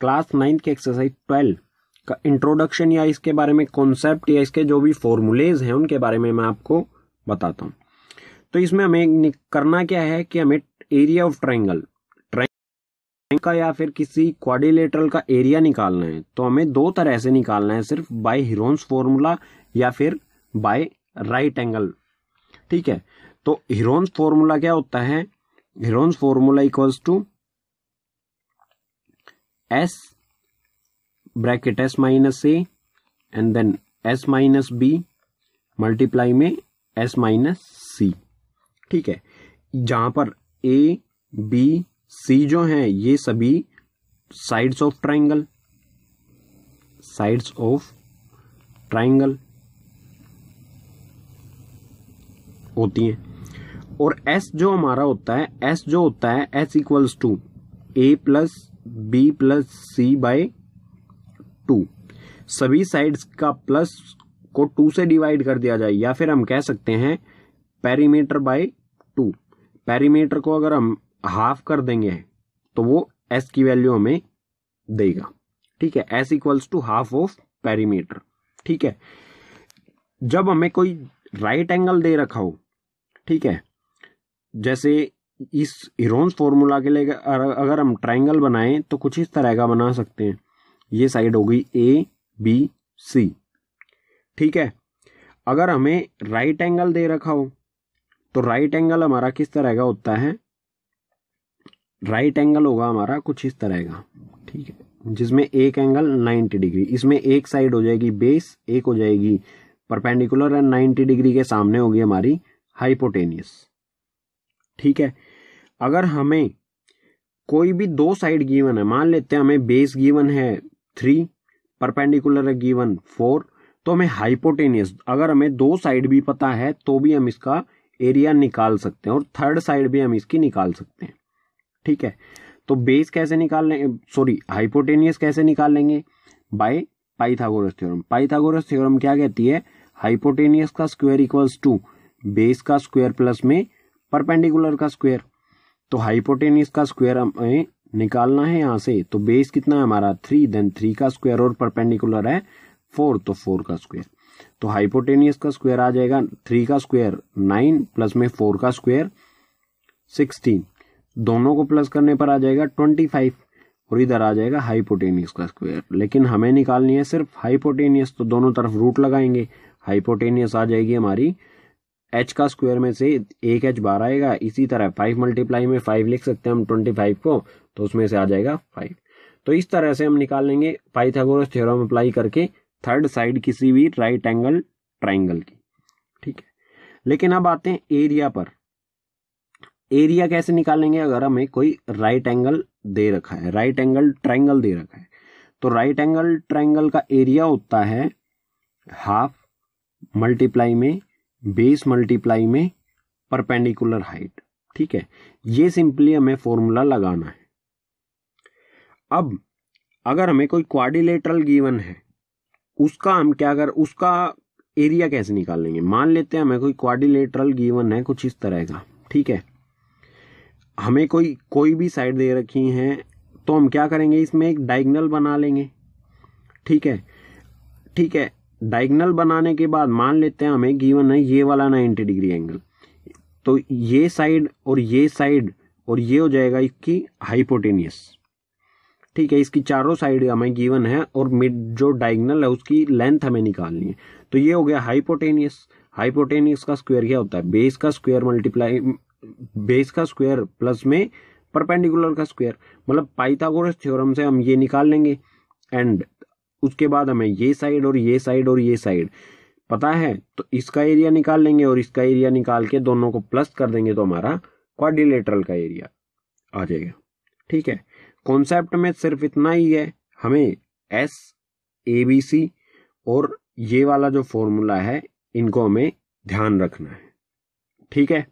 Class ninth के exercise twelve का introduction या इसके बारे में कॉन्सेप्ट या इसके जो भी फॉर्मूलेज हैं, उनके बारे में मैं आपको बताता हूँ। तो इसमें हमें करना क्या है कि हमें एरिया ऑफ़ ट्राइंगल ट्राइंगल का या फिर किसी क्वाड्रिलेटरल का एरिया निकालना है। तो हमें दो तरह से निकालना है, सिर्फ़ बाय हिरोन्स फॉर्मूला या फिर बाय राइट एंगल ठीक है? तो हिरोन्स फॉर्मूला क्या होता है? Heron's formula equals to S bracket S minus A and then S minus B multiply में एस माइनस सी ठीक है? जहाँ पर ए बी सी जो है, ये सभी sides of triangle sides of triangle होती हैं। और एस जो हमारा होता है एस जो होता है S equals to A plus B plus C by two सभी साइड्स का प्लस को टू से डिवाइड कर दिया जाए, या फिर हम कह सकते हैं पेरीमीटर बाय टू पेरीमीटर को अगर हम हाफ़ कर देंगे तो वो एस की वैल्यू हमें देगा. ठीक है? S equals to half of perimeter ठीक है? जब हमें कोई राइट एंगल दे रखा हो, ठीक है? जैसे इस इरोन्स फॉर्मूला के लिए अगर हम ट्राइंगल बनाएँ तो कुछ इस तरह का बना सकते हैं। ये साइड होगी ए बी सी ठीक है? अगर हमें राइट एंगल दे रखा हो तो राइट एंगल हमारा किस तरह का होता है? राइट एंगल होगा हमारा कुछ इस तरह का। ठीक है? जिसमें एक एंगल 90 डिग्री इसमें एक साइड हो जाएगी बेस एक हो जाएगी परपेंडिकुलर एंड 90 डिग्री के सामने होगी हमारी हाइपोटेनियस ठीक है? अगर हमें कोई भी दो साइड गिवन है, मान लेते हैं हमें बेस गिवन है थ्री परपेंडिकुलर गिवन फोर तो हमें हाइपोटेनियस अगर हमें दो साइड भी पता है तो भी हम इसका एरिया निकाल सकते हैं और थर्ड साइड भी हम इसकी निकाल सकते हैं। ठीक है? तो बेस कैसे निकाल लेंगे सॉरी हाइपोटेनियस कैसे निकाल लेंगे? By Pythagoras theorem Pythagoras theorem क्या कहती है? हाइपोटेनियस का स्क्वायर इक्वल्स टू बेस का स्क्वायर प्लस में परपेंडिकुलर का स्क्वायर। तो हाइपोटेनियस का स्क्वायर हमें निकालना है यहाँ से तो बेस कितना है हमारा? थ्री देन थ्री का स्क्वायर और परपेंडिकुलर है फोर तो फोर का स्क्वायर। तो हाइपोटेनियस का स्क्वायर आ जाएगा, थ्री का स्क्वायर नाइन, प्लस में फोर का स्क्वायर सिक्सटीन। दोनों को प्लस करने पर आ जाएगा ट्वेंटी फाइव, और इधर आ जाएगा हाइपोटेनियस का स्क्वायर। लेकिन हमें निकालनी है सिर्फ़ हाइपोटेनियस तो दोनों तरफ़ रूट लगाएँगे हाइपोटेनियस आ जाएगी हमारी एच का स्क्वायर में से एक एच बाहर आएगा, इसी तरह फाइव मल्टीप्लाई में फाइव लिख सकते हैं हम ट्वेंटी फाइव को तो उसमें से आ जाएगा फाइव तो इस तरह से हम निकाल लेंगे पाइथागोरस थ्योरम अप्लाई करके थर्ड साइड किसी भी राइट एंगल ट्राइंगल की. ठीक है? लेकिन अब आते हैं एरिया पर. एरिया कैसे निकालेंगे? अगर हमें कोई राइट एंगल दे रखा है राइट एंगल ट्राइंगल दे रखा है तो राइट एंगल ट्राइंगल का एरिया होता है हाफ़ मल्टीप्लाई में बेस मल्टीप्लाई में परपेंडिकुलर हाइट। ठीक है? ये सिंपली हमें फॉर्मूला लगाना है। अब, अगर हमें कोई क्वाड्रिलेटरल गिवन है, उसका हम क्या कर, उसका एरिया कैसे निकाल लेंगे? मान लेते हैं हमें कोई क्वाड्रिलेटरल गिवन है कुछ इस तरह का। ठीक है? हमें कोई कोई भी साइड दे रखी है तो हम क्या करेंगे? इसमें एक डायगनल बना लेंगे। ठीक है? ठीक है? डायगनल बनाने के बाद मान लेते हैं हमें गिवन है ये वाला 90 डिग्री एंगल तो ये साइड और ये साइड और ये हो जाएगा इसकी हाइपोटेनियस ठीक है, इसकी चारों साइड हमें गिवन है और मिड जो डायगनल है उसकी लेंथ हमें निकालनी है. तो ये हो गया हाइपोटेनियस हाइपोटेनियस का स्क्वायर क्या होता है? बेस का स्क्वायर मल्टीप्लाई बेस का स्क्वायर प्लस में परपेंडिकुलर का स्क्वायर मतलब पाइथागोरस थ्योरम से हम ये निकाल लेंगे. एंड उसके बाद हमें ये साइड और ये साइड और ये साइड पता है? तो इसका एरिया निकाल लेंगे और इसका एरिया निकाल के दोनों को प्लस कर देंगे तो हमारा क्वाड्रिलेटरल का एरिया आ जाएगा। ठीक है? कॉन्सेप्ट में सिर्फ़ इतना ही है। हमें एस ए बी सी और ये वाला जो फॉर्मूला है, इनको हमें ध्यान रखना है। ठीक है?